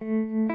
Música